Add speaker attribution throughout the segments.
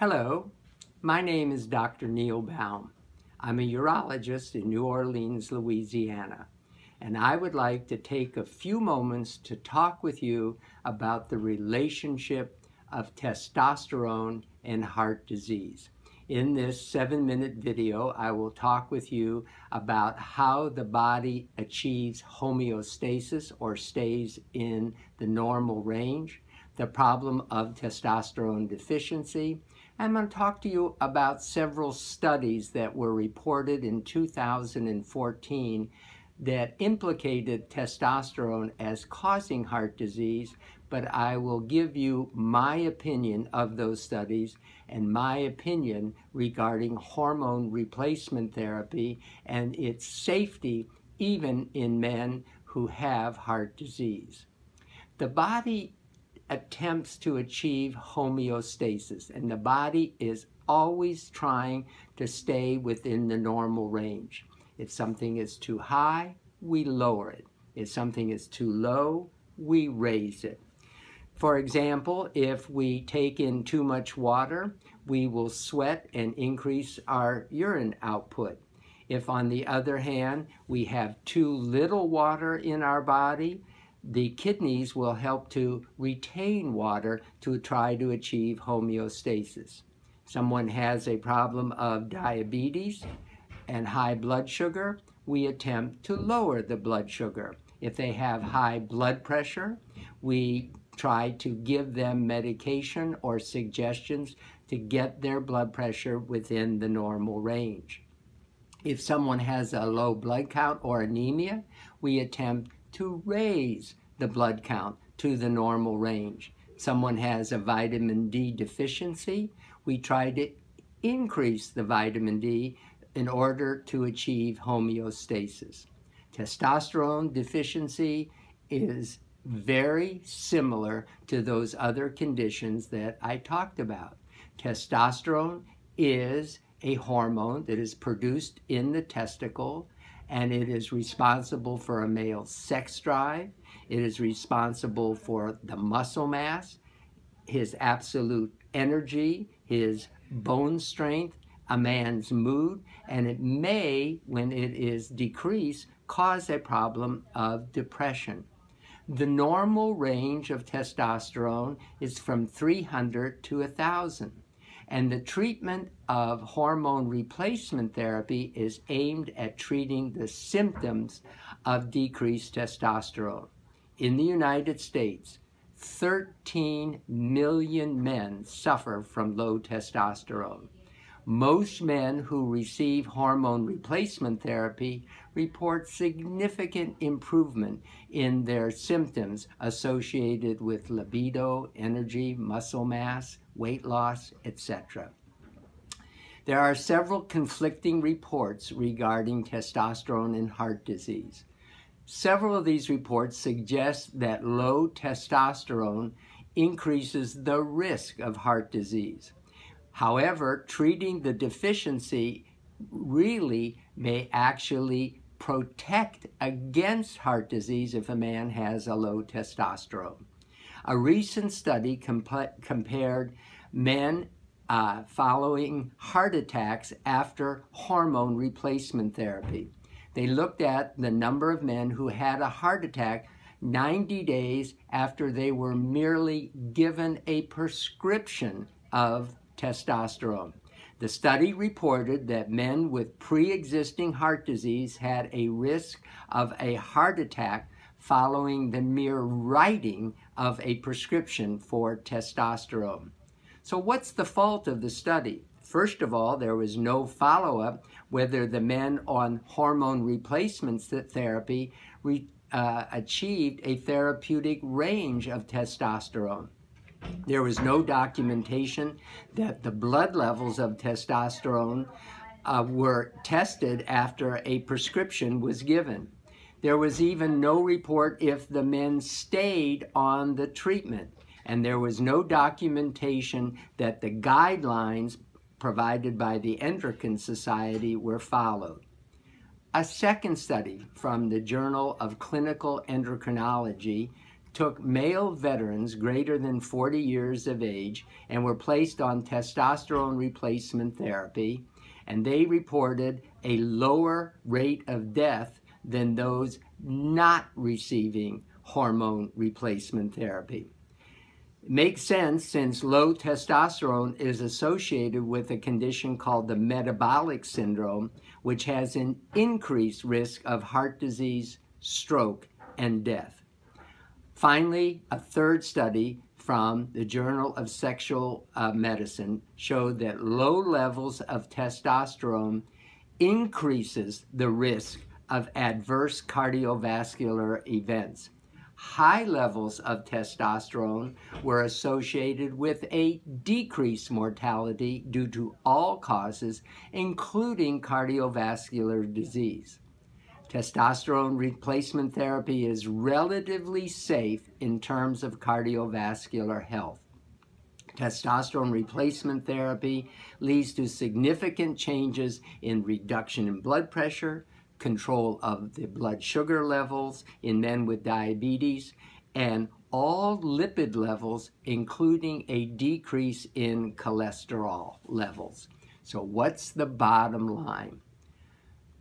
Speaker 1: Hello, my name is Dr. Neil Baum. I'm a urologist in New Orleans, Louisiana, and I would like to take a few moments to talk with you about the relationship of testosterone and heart disease. In this seven minute video, I will talk with you about how the body achieves homeostasis or stays in the normal range, the problem of testosterone deficiency, I'm going to talk to you about several studies that were reported in 2014 that implicated testosterone as causing heart disease, but I will give you my opinion of those studies and my opinion regarding hormone replacement therapy and its safety even in men who have heart disease. The body attempts to achieve homeostasis, and the body is always trying to stay within the normal range. If something is too high, we lower it. If something is too low, we raise it. For example, if we take in too much water, we will sweat and increase our urine output. If, on the other hand, we have too little water in our body, the kidneys will help to retain water to try to achieve homeostasis. Someone has a problem of diabetes and high blood sugar, we attempt to lower the blood sugar. If they have high blood pressure, we try to give them medication or suggestions to get their blood pressure within the normal range. If someone has a low blood count or anemia, we attempt to raise the blood count to the normal range. Someone has a vitamin D deficiency, we try to increase the vitamin D in order to achieve homeostasis. Testosterone deficiency is very similar to those other conditions that I talked about. Testosterone is a hormone that is produced in the testicle and it is responsible for a male's sex drive. It is responsible for the muscle mass, his absolute energy, his bone strength, a man's mood, and it may, when it is decreased, cause a problem of depression. The normal range of testosterone is from 300 to 1,000 and the treatment of hormone replacement therapy is aimed at treating the symptoms of decreased testosterone. In the United States, 13 million men suffer from low testosterone. Most men who receive hormone replacement therapy report significant improvement in their symptoms associated with libido, energy, muscle mass, weight loss, etc. There are several conflicting reports regarding testosterone and heart disease. Several of these reports suggest that low testosterone increases the risk of heart disease. However, treating the deficiency really may actually protect against heart disease if a man has a low testosterone. A recent study compa compared men uh, following heart attacks after hormone replacement therapy. They looked at the number of men who had a heart attack 90 days after they were merely given a prescription of testosterone. The study reported that men with pre-existing heart disease had a risk of a heart attack following the mere writing of a prescription for testosterone. So what's the fault of the study? First of all, there was no follow-up whether the men on hormone replacement therapy uh, achieved a therapeutic range of testosterone. There was no documentation that the blood levels of testosterone uh, were tested after a prescription was given. There was even no report if the men stayed on the treatment, and there was no documentation that the guidelines provided by the Endocrine Society were followed. A second study from the Journal of Clinical Endocrinology took male veterans greater than 40 years of age and were placed on testosterone replacement therapy, and they reported a lower rate of death than those not receiving hormone replacement therapy. Makes sense since low testosterone is associated with a condition called the metabolic syndrome, which has an increased risk of heart disease, stroke, and death. Finally, a third study from the Journal of Sexual uh, Medicine showed that low levels of testosterone increases the risk of adverse cardiovascular events. High levels of testosterone were associated with a decreased mortality due to all causes, including cardiovascular disease. Testosterone replacement therapy is relatively safe in terms of cardiovascular health. Testosterone replacement therapy leads to significant changes in reduction in blood pressure, control of the blood sugar levels in men with diabetes, and all lipid levels, including a decrease in cholesterol levels. So, what's the bottom line?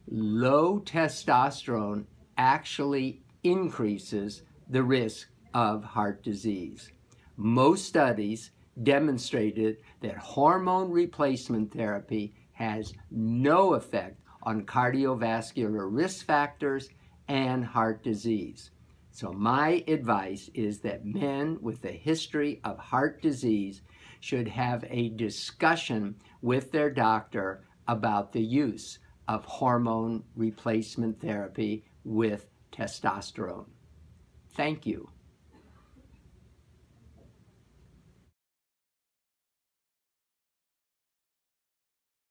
Speaker 1: Low testosterone actually increases the risk of heart disease. Most studies demonstrated that hormone replacement therapy has no effect on cardiovascular risk factors and heart disease. So my advice is that men with a history of heart disease should have a discussion with their doctor about the use of hormone replacement therapy with testosterone. Thank you.